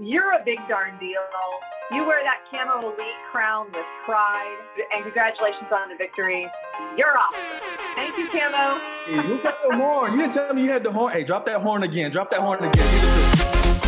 You're a big darn deal. You wear that KAMO elite crown with pride. And congratulations on the victory. You're awesome. Thank you, KAMO. Hey, you got the horn? You didn't tell me you had the horn. Hey, drop that horn again. Drop that horn again.